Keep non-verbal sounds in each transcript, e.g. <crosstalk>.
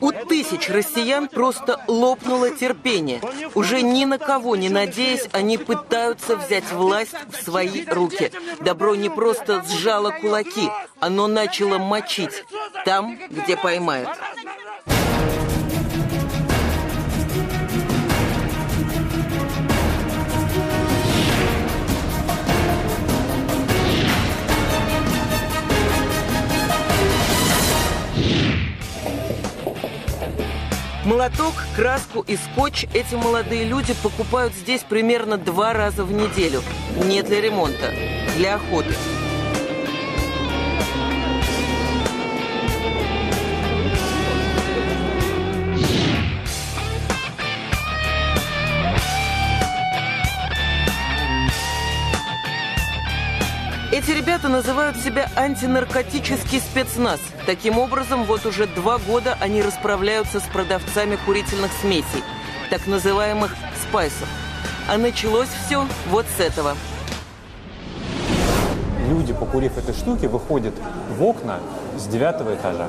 У тысяч россиян просто лопнуло терпение. Уже ни на кого не надеясь, они пытаются взять власть в свои руки. Добро не просто сжало кулаки, оно начало мочить там, где поймают. Молоток, краску и скотч эти молодые люди покупают здесь примерно два раза в неделю. Не для ремонта, для охоты. Эти ребята называют себя антинаркотический спецназ. Таким образом, вот уже два года они расправляются с продавцами курительных смесей, так называемых спайсов. А началось все вот с этого. Люди, покурив этой штуки, выходят в окна с девятого этажа.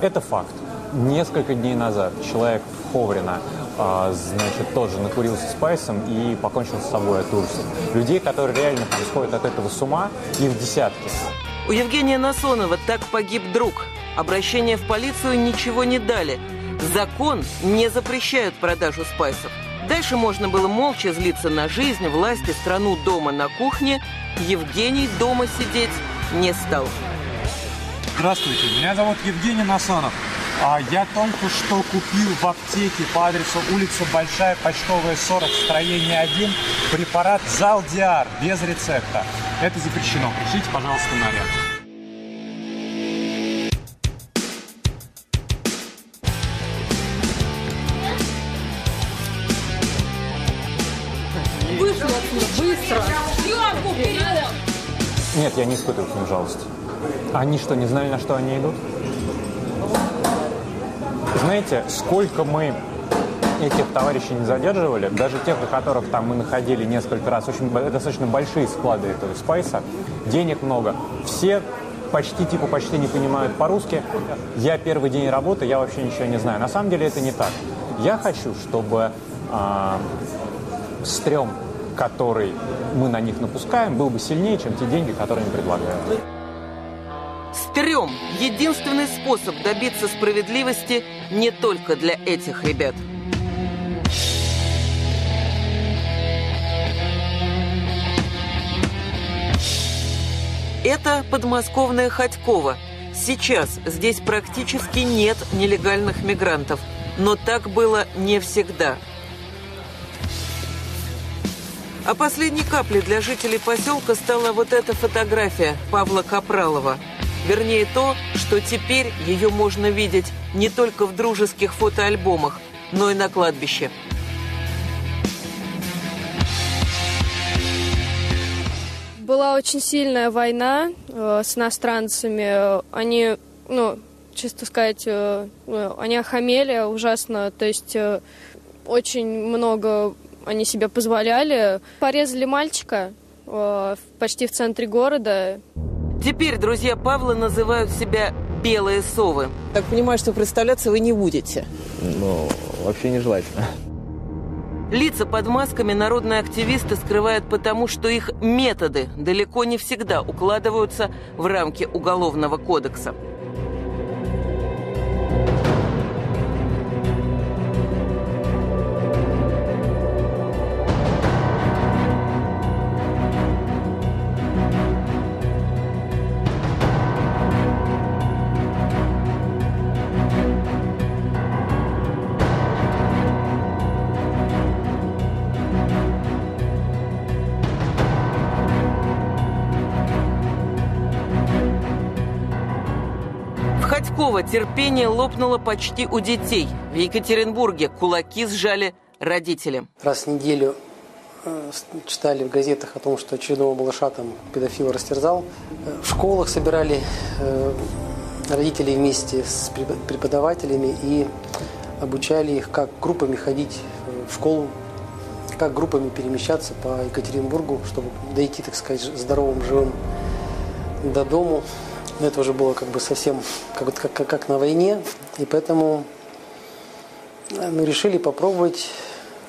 Это факт. Несколько дней назад человек в Ховрино а, значит, тоже накурился спайсом и покончил с собой от ужаса. Людей, которые реально там сходят от этого с ума, их десятки. У Евгения Насонова так погиб друг. Обращение в полицию ничего не дали. Закон не запрещает продажу спайсов. Дальше можно было молча злиться на жизнь, власти, страну дома на кухне. Евгений дома сидеть не стал. Здравствуйте, меня зовут Евгений Насонов. А я только что купил в аптеке по адресу улица Большая, почтовая 40, строение 1, препарат Залдиар без рецепта. Это запрещено. Пришлите, пожалуйста, наряд. Вышли отсюда, быстро! Съемку вперед! Нет, я не испытываю к ним жалости. Они что, не знали, на что они идут? Знаете, сколько мы этих товарищей не задерживали, даже тех, на которых там мы находили несколько раз, очень достаточно большие склады этого спайса, денег много. Все почти, типа, почти не понимают по-русски. Я первый день работы, я вообще ничего не знаю. На самом деле это не так. Я хочу, чтобы а, стрём, который мы на них напускаем, был бы сильнее, чем те деньги, которые они предлагают. Стрём – единственный способ добиться справедливости не только для этих ребят. Это подмосковная Ходькова. Сейчас здесь практически нет нелегальных мигрантов, но так было не всегда. А последней каплей для жителей поселка стала вот эта фотография Павла Капралова. Вернее, то, что теперь ее можно видеть не только в дружеских фотоальбомах, но и на кладбище. Была очень сильная война э, с иностранцами. Они, ну, чисто сказать, э, э, они охамели ужасно. То есть э, очень много они себе позволяли. Порезали мальчика э, почти в центре города. Теперь друзья Павла называют себя «белые совы». Так понимаю, что представляться вы не будете. Ну, вообще нежелательно. Лица под масками народные активисты скрывают потому, что их методы далеко не всегда укладываются в рамки Уголовного кодекса. Терпение лопнуло почти у детей. В Екатеринбурге кулаки сжали родители. Раз в неделю э, читали в газетах о том, что очередного малыша там педофил растерзал. Э, В школах собирали э, родителей вместе с препод- преподавателями и обучали их, как группами ходить в школу, как группами перемещаться по Екатеринбургу, чтобы дойти, так сказать, здоровым, живым до дому. Но это уже было как бы совсем как, как, как, как на войне. И поэтому э, мы решили попробовать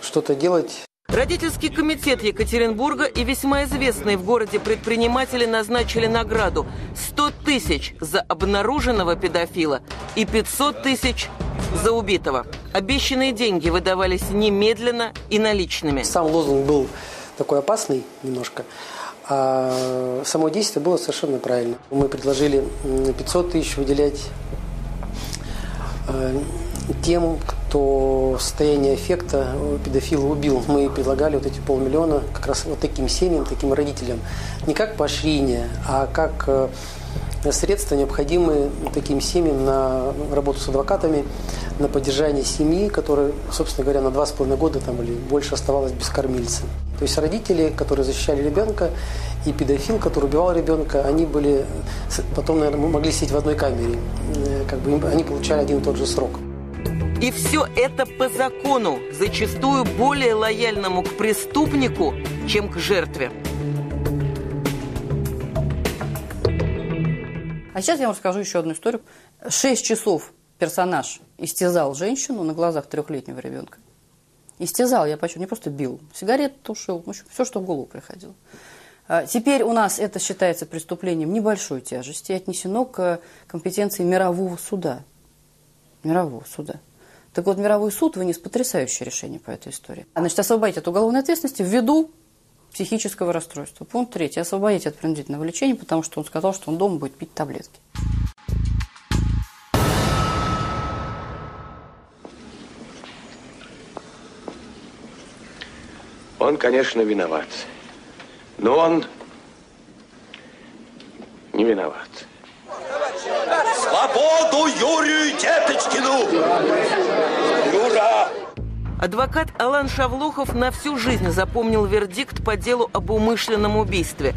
что-то делать Родительский комитет Екатеринбурга и весьма известные в городе предприниматели назначили награду 100 тысяч за обнаруженного педофила и 500 тысяч за убитого. Обещанные деньги выдавались немедленно и наличными. Сам лозунг был такой опасный немножко, а само действие было совершенно правильно. Мы предложили 500 тысяч выделять э, тем, кто в состоянии эффекта педофила убил. Мы предлагали вот эти полмиллиона как раз вот таким семьям, таким родителям. Не как поощрение, а как э, средства, необходимые таким семьям на работу с адвокатами, на поддержание семьи, которая, собственно говоря, на два с половиной года там, или больше оставалась без кормильца. То есть родители, которые защищали ребенка, и педофил, который убивал ребенка, они были потом, наверное, могли сидеть в одной камере. Э, как бы они получали один и тот же срок. И все это по закону, зачастую более лояльному к преступнику, чем к жертве. А сейчас я вам расскажу еще одну историю. Шесть часов персонаж истязал женщину на глазах трехлетнего ребенка. Истязал, я почему не просто бил. Сигарет тушил, все, что в голову приходило. А теперь у нас это считается преступлением небольшой тяжести и отнесено к компетенции мирового суда. Мирового суда. Так вот, мировой суд вынес потрясающее решение по этой истории. Значит, освободить от уголовной ответственности ввиду психического расстройства. Пункт третий. Освободить от принудительного лечения, потому что он сказал, что он дома будет пить таблетки. Он, конечно, виноват. Но он не виноват. Свободу Юрию Деточкину! Юра! Адвокат Алан Шавлухов на всю жизнь запомнил вердикт по делу об умышленном убийстве.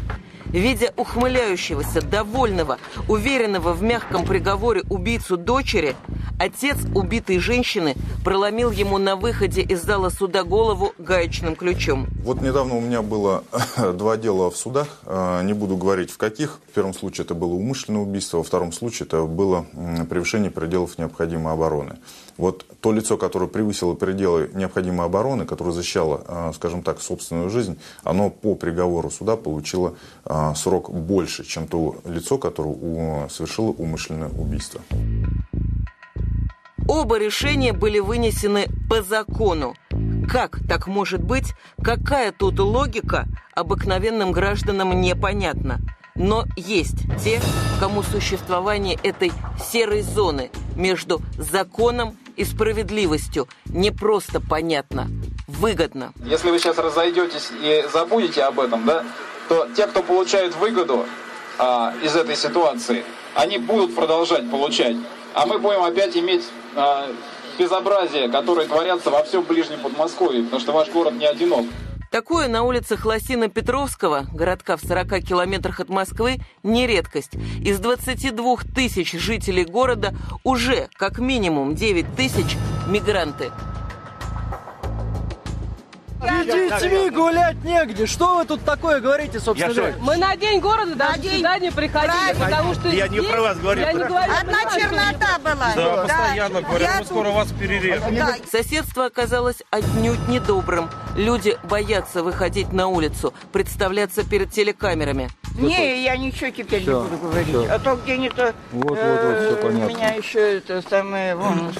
Видя ухмыляющегося, довольного, уверенного в мягком приговоре убийцу дочери, отец убитой женщины проломил ему на выходе из зала суда голову гаечным ключом. Вот недавно у меня было <laughs> два дела в судах, а, не буду говорить в каких. В первом случае это было умышленное убийство, во втором случае это было превышение пределов необходимой обороны. Вот то лицо, которое превысило пределы необходимой обороны, которое защищало, а, скажем так, собственную жизнь, оно по приговору суда получило а, срок больше, чем то лицо, которое совершило умышленное убийство. Оба решения были вынесены по закону. Как так может быть? Какая тут логика? Обыкновенным гражданам непонятно. Но есть те, кому существование этой серой зоны между законом и справедливостью не просто понятно, выгодно. Если вы сейчас разойдетесь и забудете об этом, да, то те, кто получают выгоду а, из этой ситуации, они будут продолжать получать. А мы будем опять иметь а, безобразие, которое творятся во всем ближнем Подмосковье, потому что ваш город не одинок. Такое на улицах Лосино-Петровского, городка в 40 километрах от Москвы, не редкость. Из 22 тысяч жителей города уже как минимум 9 тысяч мигранты. И детьми гулять негде. Что вы тут такое говорите, собственно говоря? Мы на день города даже на сюда не приходили, Правильно. потому что Я не про вас говорю. Я не говорю Одна чернота была. Да, да, постоянно говорят, мы скоро вас перережем. Да. Соседство оказалось отнюдь недобрым. Люди боятся выходить на улицу, представляться перед телекамерами. Не, я ничего теперь Всё, не буду говорить. всё. А то где-нибудь Вот, вот, вот, всё понятно. меня еще это самое, вон,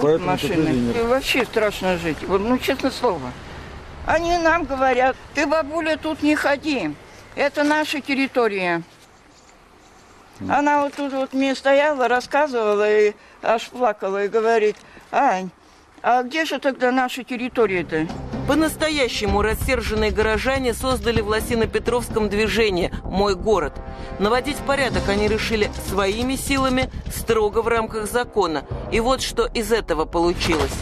Поэтому машины. вообще страшно жить. Вот, ну, честное слово. Они нам говорят, ты, бабуля, тут не ходи. Это наша территория. Она вот тут вот мне стояла, рассказывала и аж плакала и говорит, Ань, а где же тогда наша территория-то? По-настоящему рассерженные горожане создали в Лосино-Петровском движение «Мой город». Наводить порядок они решили своими силами, строго в рамках закона. И вот что из этого получилось.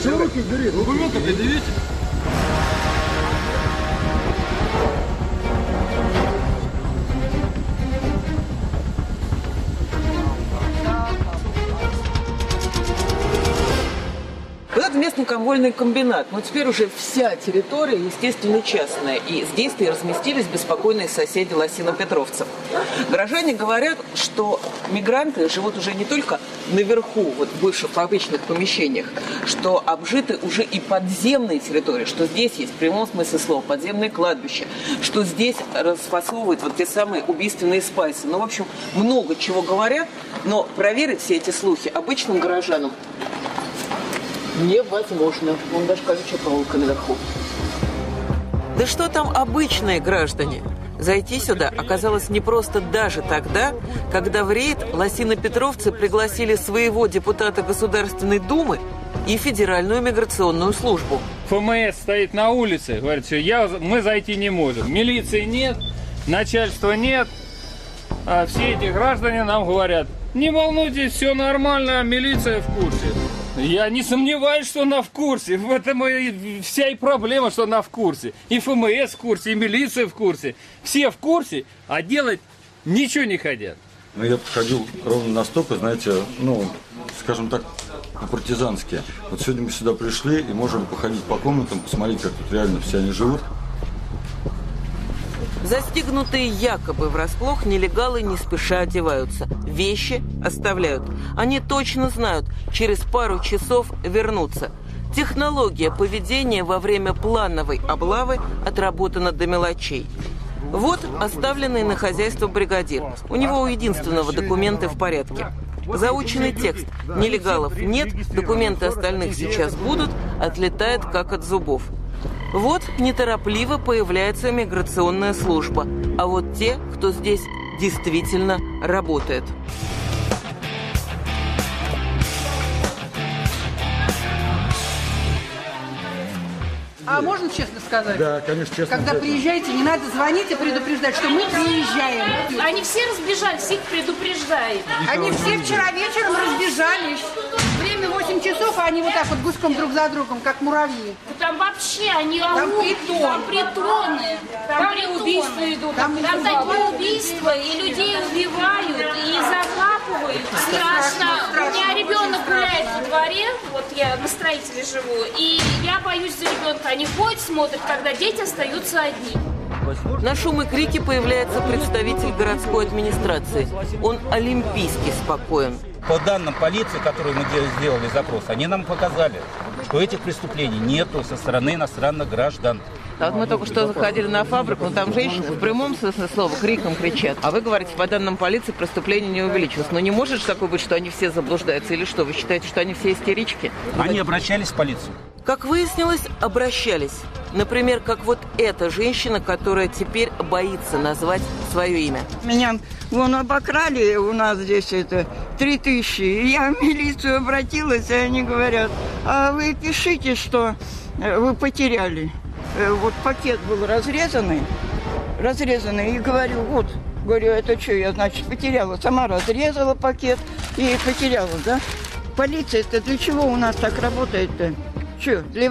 Все руки убери, документы предъявите. Когда ты местный комвольный комбинат, но теперь уже вся территория, естественно, частная. И здесь-то и разместились беспокойные соседи лосино-петровцев. Горожане говорят, что мигранты живут уже не только наверху, вот в бывших фабричных помещениях, что обжиты уже и подземные территории, что здесь есть в прямом смысле слова подземное кладбище, что здесь расфасовывают вот те самые убийственные спайсы. Ну, в общем, много чего говорят, но проверить все эти слухи обычным горожанам невозможно. Вон даже колючая проволока наверху. Да что там обычные граждане? Зайти сюда оказалось непросто даже тогда, когда в рейд лосино-петровцы пригласили своего депутата Государственной Думы и Федеральную миграционную службу. ФМС стоит на улице, говорит, что я, мы зайти не можем. Милиции нет, начальства нет. А все эти граждане нам говорят, не волнуйтесь, все нормально, милиция в курсе. Я не сомневаюсь, что она в курсе. В этом и вся и проблема, что она в курсе. И ФМС в курсе, и милиция в курсе. Все в курсе, а делать ничего не хотят. Ну, я подходил ровно настолько, знаете, ну, скажем так, партизански. Вот сегодня мы сюда пришли и можем походить по комнатам, посмотреть, как тут реально все они живут. Застигнутые якобы врасплох, нелегалы не спеша одеваются. Вещи оставляют. Они точно знают, через пару часов вернутся. Технология поведения во время плановой облавы отработана до мелочей. Вот оставленный на хозяйство бригадир. У него у единственного документы в порядке. Заученный текст. Нелегалов нет, документы остальных сейчас будут, отлетает как от зубов. Вот неторопливо появляется миграционная служба, а вот те, кто здесь действительно работает. А можно честно сказать? Да, конечно, честно. Когда честно. приезжаете, не надо звонить и предупреждать, что мы приезжаем. Они все разбежались, всех предупреждаем. Они все вчера вечером разбежались. Время 8 часов, а они вот так вот гуськом друг за другом, как муравьи. Там вообще они Там притон. там притоны, там, Там притоны. убийства идут, там, там такие убийства, и людей убивают, и закапывают. Страшно. У меня ребенок гуляет во дворе, вот я на строителе живу, и я боюсь за ребенка. Они ходят, смотрят, когда дети остаются одни. На шум и крики появляется представитель городской администрации. Он олимпийски спокоен. По данным полиции, которые мы де- сделали запрос, они нам показали, что этих преступлений нету со стороны иностранных граждан. А вот мы только что заходили на фабрику, но там женщины в прямом смысле слова криком кричат. А вы говорите, по данным полиции преступление не увеличилось. Но не может же такое быть, что они все заблуждаются или что? Вы считаете, что они все истерички? Они обращались в полицию. Как выяснилось, обращались. Например, как вот эта женщина, которая теперь боится назвать свое имя. Меня вон обокрали у нас здесь это три тысячи. Я в милицию обратилась, и они говорят, а вы пишите, что э, вы потеряли. Э, Вот пакет был разрезанный, разрезанный, и говорю, вот, говорю, это что, я, значит, потеряла. Сама разрезала пакет и потеряла, да? Полиция-то для чего у нас так работает-то? Что, для?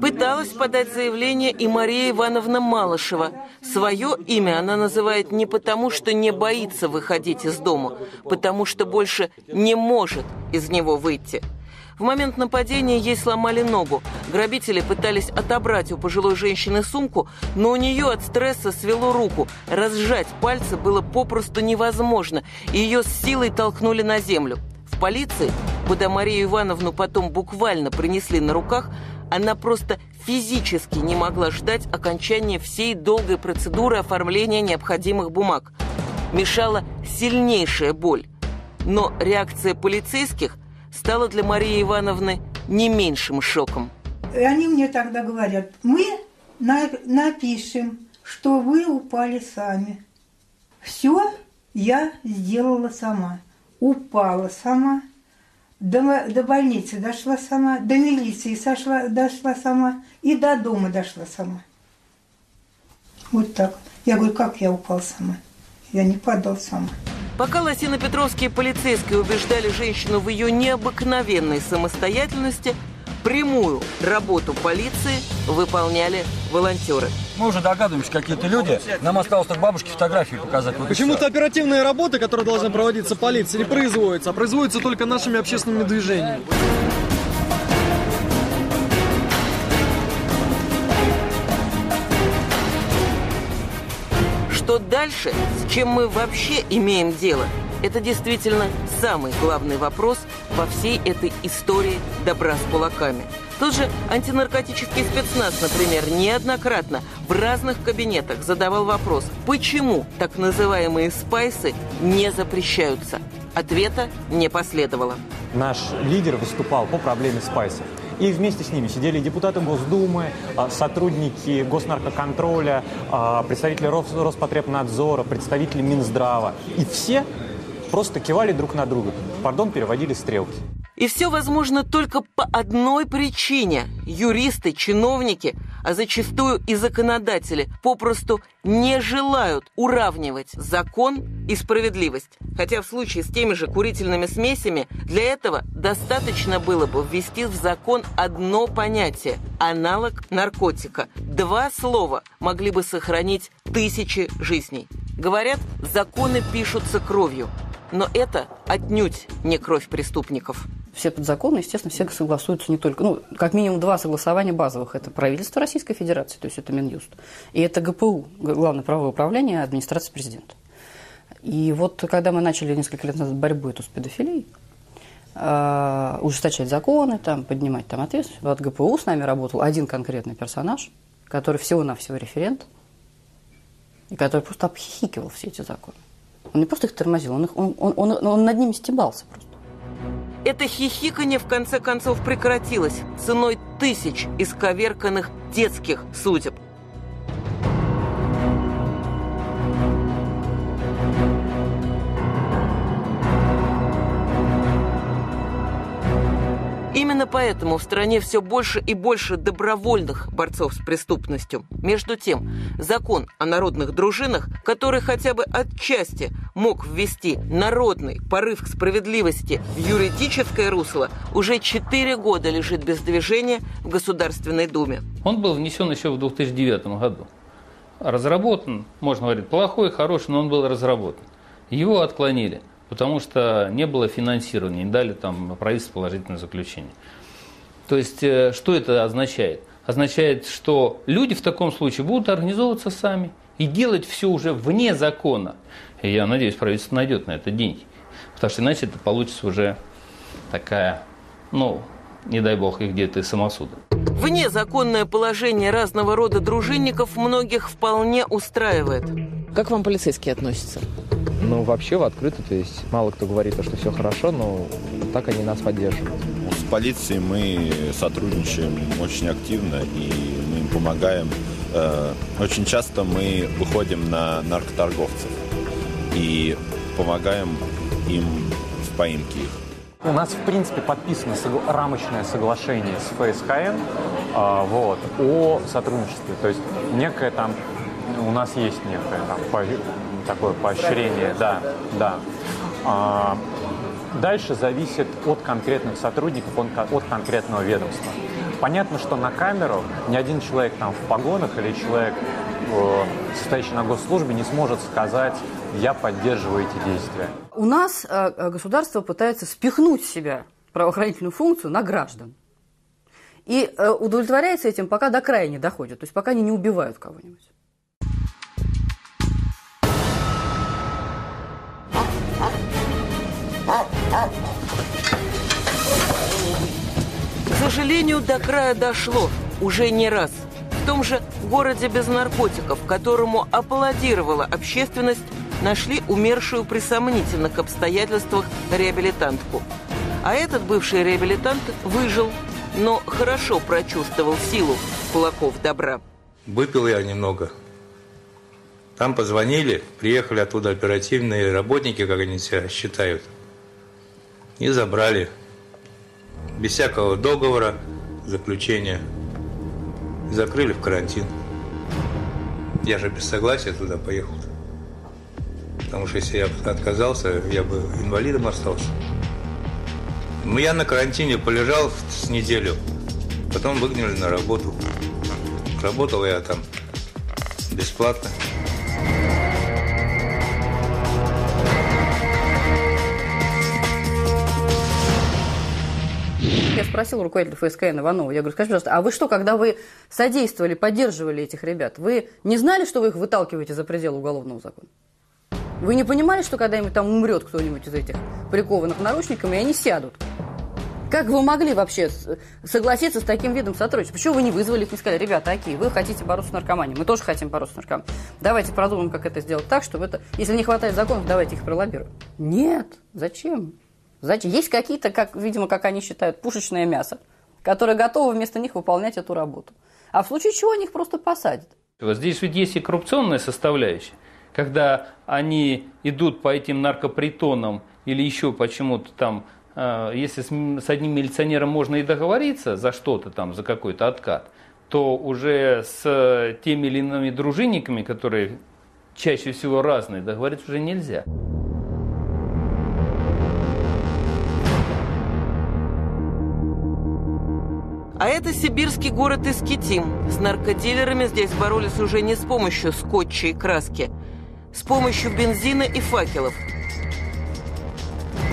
Пыталась подать заявление и Мария Ивановна Малышева. Свое имя она называет не потому, что не боится выходить из дома, потому что больше не может из него выйти. В момент нападения ей сломали ногу. Грабители пытались отобрать у пожилой женщины сумку, но у нее от стресса свело руку. Разжать пальцы было попросту невозможно, и ее с силой толкнули на землю. Полиции, куда Марию Ивановну потом буквально принесли на руках, она просто физически не могла ждать окончания всей долгой процедуры оформления необходимых бумаг. Мешала сильнейшая боль. Но реакция полицейских стала для Марии Ивановны не меньшим шоком. Они мне тогда говорят, мы на- напишем, что вы упали сами. Все я сделала сама. Упала сама. До, до больницы дошла сама, до милиции сошла, дошла сама и до дома дошла сама. Вот так. Я говорю, как я упала сама? Я не падала сама. Пока лосино-петровские полицейские убеждали женщину в ее необыкновенной самостоятельности, Прямую работу полиции выполняли волонтеры. Мы уже догадываемся, какие это люди. Нам осталось только бабушке фотографии показать. Вот Почему-то оперативная работа, которая должна проводиться полицией, не производится, а производится только нашими общественными движениями. Что дальше, с чем мы вообще имеем дело – это действительно самый главный вопрос во всей этой истории добра с кулаками. Тот же антинаркотический спецназ, например, неоднократно в разных кабинетах задавал вопрос, почему так называемые спайсы не запрещаются. Ответа не последовало. Наш лидер выступал по проблеме спайсов. И вместе с ними сидели депутаты Госдумы, а, сотрудники госнаркоконтроля, а, представители Роспотребнадзора, представители Минздрава. И все просто кивали друг на друга. Пардон, переводили стрелки. И все возможно только по одной причине. Юристы, чиновники, а зачастую и законодатели попросту не желают уравнивать закон и справедливость. Хотя в случае с теми же курительными смесями для этого достаточно было бы ввести в закон одно понятие – аналог наркотика. Два слова могли бы сохранить тысячи жизней. Говорят, законы пишутся кровью. Но это отнюдь не кровь преступников. Все подзаконы, естественно, все согласуются не только... Ну, как минимум два согласования базовых. Это правительство Российской Федерации, то есть это Минюст. И это ГПУ, Главное правовое управление администрации президента. И вот когда мы начали несколько лет назад борьбу эту с педофилией, э, ужесточать законы, там, поднимать там ответственность, вот ГПУ с нами работал один конкретный персонаж, который всего-навсего референт, и который просто обхихикивал все эти законы. Он не просто их тормозил, он, их, он, он, он, он над ними стебался просто. Это хихиканье в конце концов прекратилось ценой тысяч исковерканных детских судеб. Именно поэтому в стране все больше и больше добровольных борцов с преступностью. Между тем, закон о народных дружинах, который хотя бы отчасти мог ввести народный порыв к справедливости в юридическое русло, уже четыре года лежит без движения в Государственной Думе. Он был внесен еще в 2009 году. Разработан, можно говорить, плохой, хороший, но он был разработан. Его отклонили – потому что не было финансирования, не дали там правительству положительное заключение. То есть, э, что это означает? Означает, что люди в таком случае будут организовываться сами и делать все уже вне закона. И я надеюсь, правительство найдет на это деньги. Потому что иначе это получится уже такая, ну, не дай бог, их где-то и самосуда. Вне законное положение разного рода дружинников многих вполне устраивает. Как вам полицейские относятся? Ну, вообще в открытую, то есть мало кто говорит, что все хорошо, но так они нас поддерживают. С полицией мы сотрудничаем очень активно, и мы им помогаем. Э, очень часто мы выходим на наркоторговцев и помогаем им в поимке их. У нас, в принципе, подписано согла- рамочное соглашение с ФСХН э, вот, о сотрудничестве. То есть некое там, у нас есть некое там по- такое поощрение, да, да. А, дальше зависит от конкретных сотрудников, от конкретного ведомства. Понятно, что на камеру ни один человек там в погонах или человек, э, состоящий на госслужбе, не сможет сказать, я поддерживаю эти действия. У нас э, государство пытается спихнуть себя правоохранительную функцию на граждан. И э, удовлетворяется этим, пока до края не доходит, то есть пока они не убивают кого-нибудь. К сожалению, до края дошло уже не раз. В том же городе без наркотиков, которому аплодировала общественность, нашли умершую при сомнительных обстоятельствах реабилитантку. А этот бывший реабилитант выжил, но хорошо прочувствовал силу кулаков добра. Выпил я немного. Там позвонили, приехали оттуда оперативные работники, как они себя считают, и забрали. Без всякого договора, заключения. Закрыли в карантин. Я же без согласия туда поехал. Потому что если я отказался, я бы инвалидом остался. Ну, я на карантине полежал с неделю. Потом выгнали на работу. Работал я там бесплатно. Я спросила руководителя ФСКН Иванова, я говорю, скажите, пожалуйста, а вы что, когда вы содействовали, поддерживали этих ребят, вы не знали, что вы их выталкиваете за пределы уголовного закона? Вы не понимали, что когда-нибудь там умрет кто-нибудь из этих прикованных наручниками, и они сядут? Как вы могли вообще согласиться с таким видом сотрудничества? Почему вы не вызвали их, не сказали, ребята, окей, вы хотите бороться с наркоманией, мы тоже хотим бороться с наркоманией. Давайте продумаем, как это сделать так, чтобы это... Если не хватает законов, давайте их пролоббируем. Нет, зачем? Зачем? Есть какие-то, как, видимо, как они считают, пушечное мясо, которое готово вместо них выполнять эту работу. А в случае чего они их просто посадят. Вот здесь ведь есть и коррупционная составляющая. Когда они идут по этим наркопритонам или еще почему-то там если с одним милиционером можно и договориться за что-то там, за какой-то откат, то уже с теми или иными дружинниками, которые чаще всего разные, договориться уже нельзя. А это сибирский город Искитим. С наркодилерами здесь боролись уже не с помощью скотча и краски, с помощью бензина и факелов –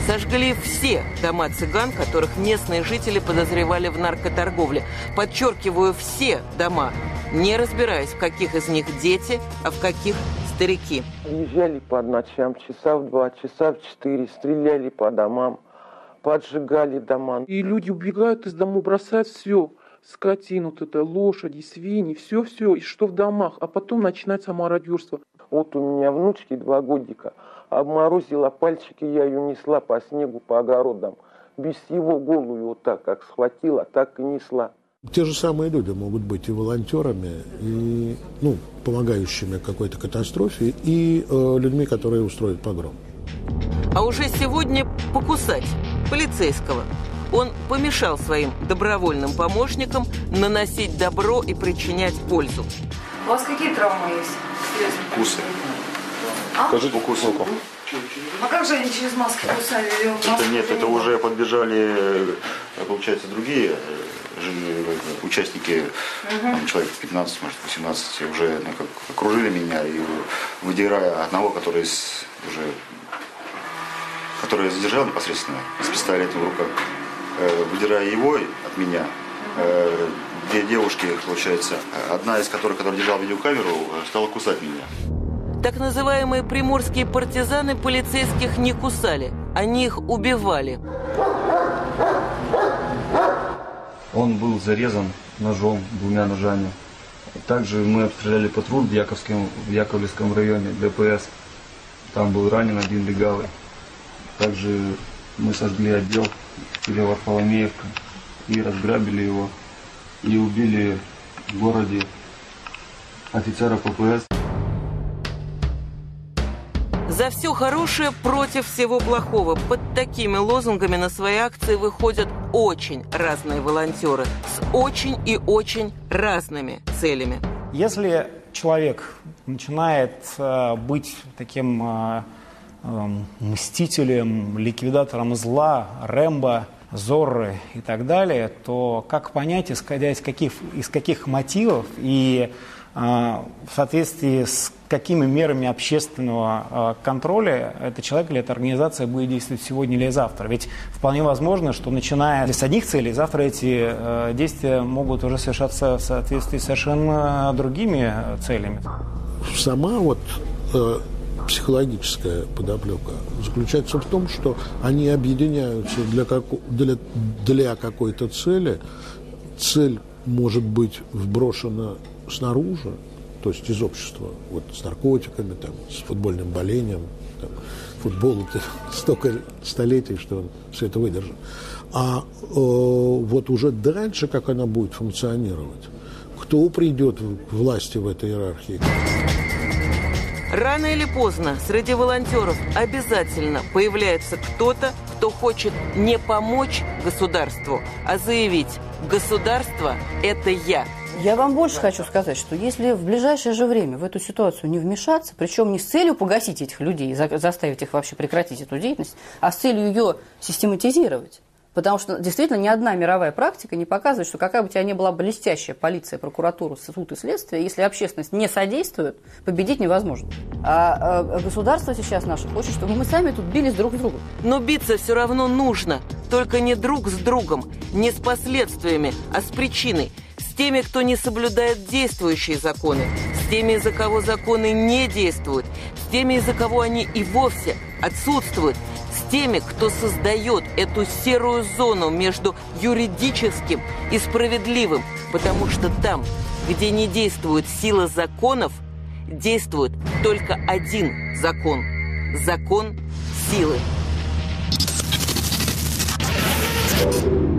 сожгли все дома цыган, которых местные жители подозревали в наркоторговле. Подчеркиваю, все дома, не разбираясь, в каких из них дети, а в каких старики. Езжали по ночам, часа в два, часа в четыре, стреляли по домам, поджигали дома. И люди убегают из дома, бросают все скотину, вот это, лошади, свиньи, все-все, и что в домах, а потом начинается мародерство. Вот у меня внучки два годика – обморозила пальчики, я ее несла по снегу, по огородам. Без его голову вот так, как схватила, так и несла. Те же самые люди могут быть и волонтерами, и ну, помогающими какой-то катастрофе, и э, людьми, которые устроят погром. А уже сегодня покусать полицейского. Он помешал своим добровольным помощникам наносить добро и причинять пользу. У вас какие травмы есть? Укусы. А? Скажи укус руку. А как же они через маски кусали? Это нет, это уже подбежали, получается, другие э, участники, угу. там, человек 15, может 18, уже ну, как, окружили меня и выдирая одного, который с, уже который я задержал непосредственно с пистолетом в руках, э, выдирая его от меня, э, две девушки, получается, одна из которых, которая держала видеокамеру, стала кусать меня. Так называемые приморские партизаны полицейских не кусали, они их убивали. Он был зарезан ножом, двумя ножами. Также мы обстреляли патруль в, Яковском, в Яковлевском районе, ДПС. Там был ранен один легавый. Также мы сожгли отдел или Варфоломеевка и разграбили его. И убили в городе офицера ППС. За все хорошее против всего плохого. Под такими лозунгами на свои акции выходят очень разные волонтеры с очень и очень разными целями. Если человек начинает э, быть таким э, э, мстителем, ликвидатором зла, Рэмбо, Зорры и так далее, то как понять, исходя из каких, из каких мотивов и в соответствии с какими мерами общественного контроля этот человек или эта организация будет действовать сегодня или завтра. Ведь вполне возможно, что начиная с одних целей, завтра эти действия могут уже совершаться в соответствии с совершенно другими целями. Сама вот психологическая подоплека заключается в том, что они объединяются для, как, для, для какой-то цели. Цель может быть вброшена снаружи, то есть из общества, вот с наркотиками, там, с футбольным болением. Там, футбол <laughs> это столько столетий, что он все это выдержит. А э, вот уже дальше, как она будет функционировать, кто придет к власти в этой иерархии? Рано или поздно среди волонтеров обязательно появляется кто-то, кто хочет не помочь государству, а заявить «государство – это я». Я вам больше хочу сказать, что если в ближайшее же время в эту ситуацию не вмешаться, причем не с целью погасить этих людей, заставить их вообще прекратить эту деятельность, а с целью ее систематизировать, Потому что действительно ни одна мировая практика не показывает, что какая бы у тебя ни была блестящая полиция, прокуратура, суд и следствие, если общественность не содействует, победить невозможно. А, а государство сейчас наше хочет, чтобы мы сами тут бились друг с другом. Но биться все равно нужно. Только не друг с другом, не с последствиями, а с причиной. С теми, кто не соблюдает действующие законы, с теми, из-за кого законы не действуют, с теми, из-за кого они и вовсе отсутствуют, теми, кто создает эту серую зону между юридическим и справедливым, потому что там, где не действует сила законов, действует только один закон – закон силы. Thank you.